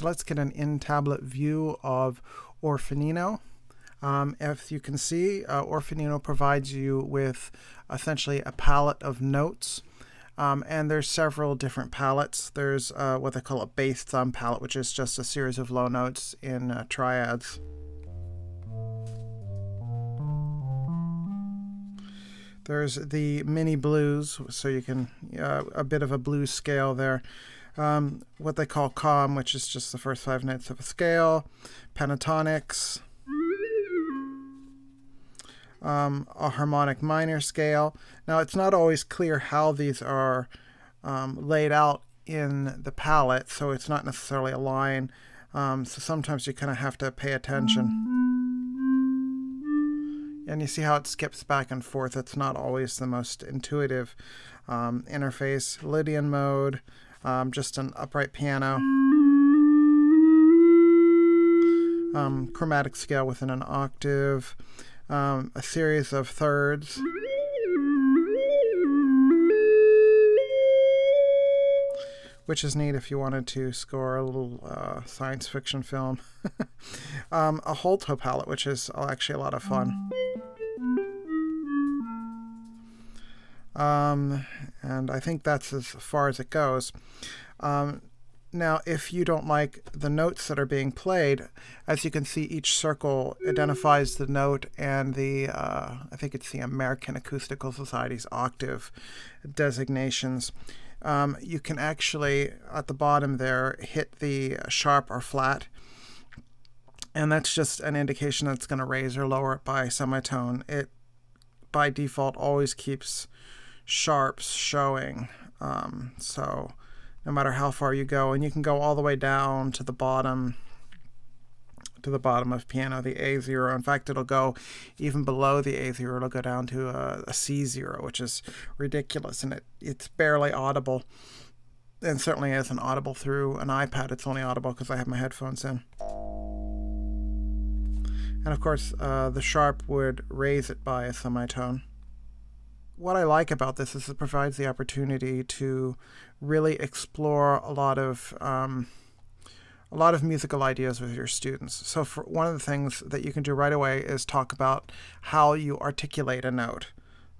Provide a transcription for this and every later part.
So let's get an in-tablet view of Orfanino. Um, if you can see, uh, Orfanino provides you with essentially a palette of notes. Um, and there's several different palettes. There's uh, what they call a bass thumb palette, which is just a series of low notes in uh, triads. There's the mini blues, so you can, uh, a bit of a blues scale there. Um, what they call calm, which is just the first five notes of a scale. Pentatonics. Um, a harmonic minor scale. Now, it's not always clear how these are um, laid out in the palette, so it's not necessarily a line. Um, so sometimes you kind of have to pay attention and you see how it skips back and forth. It's not always the most intuitive um, interface. Lydian mode, um, just an upright piano. Um, chromatic scale within an octave, um, a series of thirds. which is neat if you wanted to score a little uh, science fiction film. um, a whole tone palette, which is actually a lot of fun. Um, and I think that's as far as it goes. Um, now, if you don't like the notes that are being played, as you can see, each circle identifies the note and the, uh, I think it's the American Acoustical Society's octave designations. Um, you can actually, at the bottom there, hit the sharp or flat. And that's just an indication that's going to raise or lower it by semitone. It, by default, always keeps sharps showing. Um, so no matter how far you go, and you can go all the way down to the bottom to the bottom of piano, the A0. In fact, it'll go even below the A0. It'll go down to a a C0, which is ridiculous, and it, it's barely audible. And certainly isn't audible through an iPad. It's only audible because I have my headphones in. And of course, uh, the sharp would raise it by a semitone what I like about this is it provides the opportunity to really explore a lot of um, a lot of musical ideas with your students. So for one of the things that you can do right away is talk about how you articulate a note.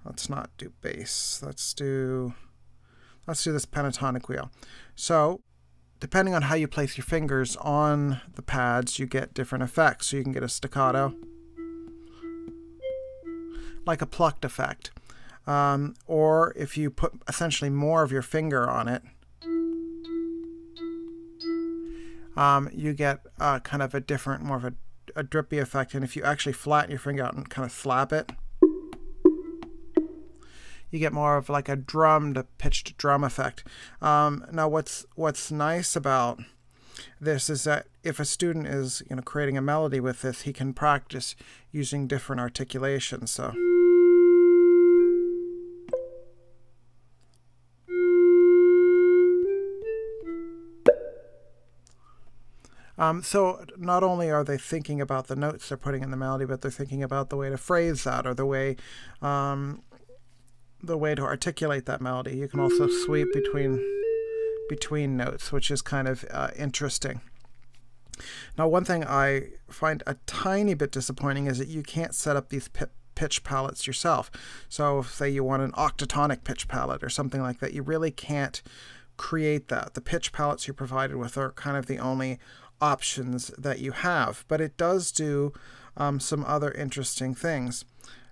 Let's not do bass. Let's do let's do this pentatonic wheel. So depending on how you place your fingers on the pads, you get different effects. So you can get a staccato, like a plucked effect. Um, or if you put essentially more of your finger on it, um, you get uh, kind of a different, more of a, a drippy effect. And if you actually flatten your finger out and kind of slap it, you get more of like a drummed, pitched drum effect. Um, now, what's what's nice about this is that if a student is you know creating a melody with this, he can practice using different articulations. So. Um, so not only are they thinking about the notes they're putting in the melody, but they're thinking about the way to phrase that or the way um, the way to articulate that melody. You can also sweep between between notes, which is kind of uh, interesting. Now, one thing I find a tiny bit disappointing is that you can't set up these pitch palettes yourself. So, say you want an octatonic pitch palette or something like that, you really can't create that. The pitch palettes you're provided with are kind of the only options that you have, but it does do um, some other interesting things.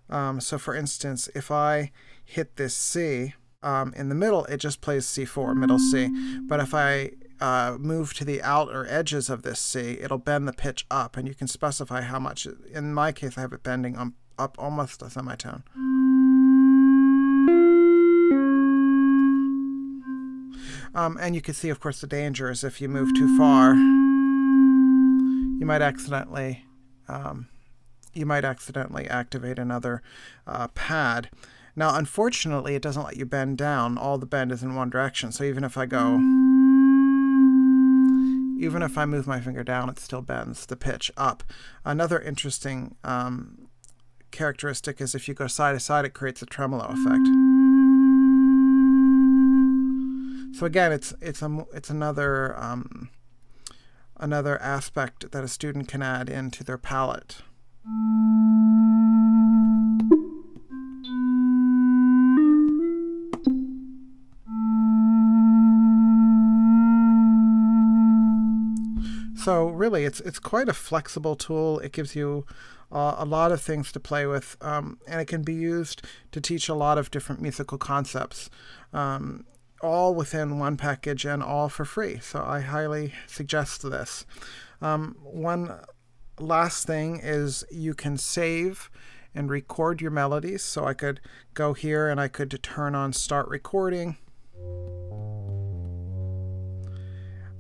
Um, so for instance, if I hit this C um, in the middle, it just plays C4, middle C. But if I uh, move to the outer edges of this C, it'll bend the pitch up, and you can specify how much. In my case, I have it bending um, up almost a semitone. Um, and you can see, of course, the danger is if you move too far you might accidentally um, you might accidentally activate another uh, pad. Now, unfortunately, it doesn't let you bend down. All the bend is in one direction. So even if I go, even if I move my finger down, it still bends the pitch up. Another interesting um, characteristic is if you go side to side, it creates a tremolo effect. So again, it's it's a it's another um, another aspect that a student can add into their palette. So really, it's it's quite a flexible tool. It gives you uh, a lot of things to play with, um, and it can be used to teach a lot of different musical concepts, um, all within one package and all for free. So I highly suggest this. Um, one last thing is you can save and record your melodies. So I could go here and I could turn on start recording.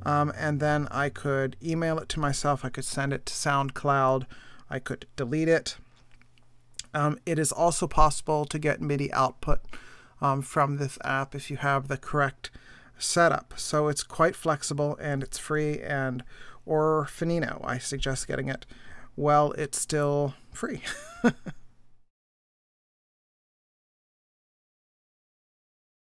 Um, and then I could email it to myself. I could send it to SoundCloud. I could delete it. Um, it is also possible to get MIDI output um, from this app if you have the correct setup. So it's quite flexible and it's free and or Finino. I suggest getting it while it's still free.